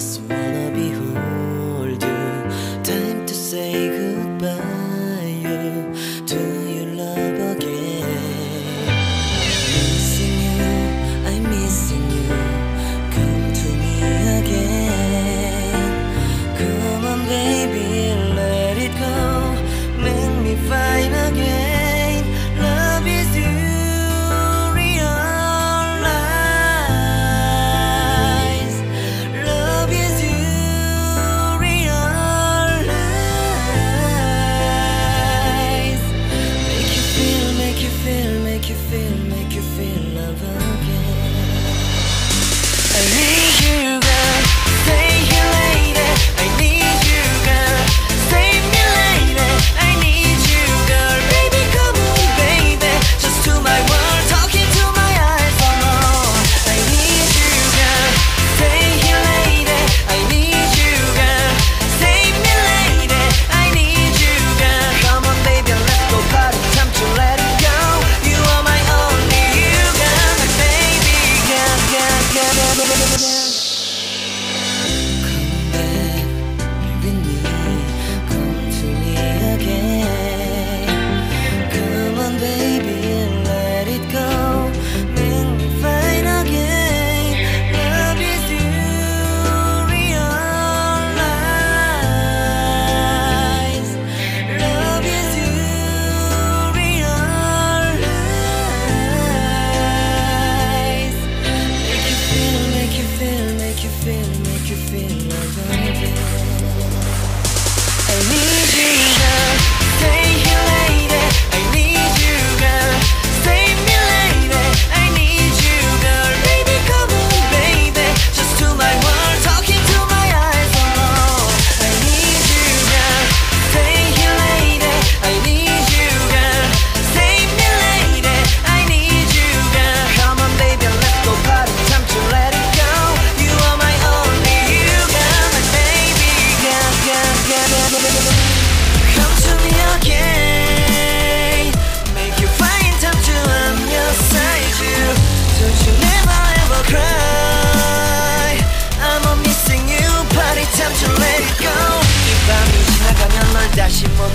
this way.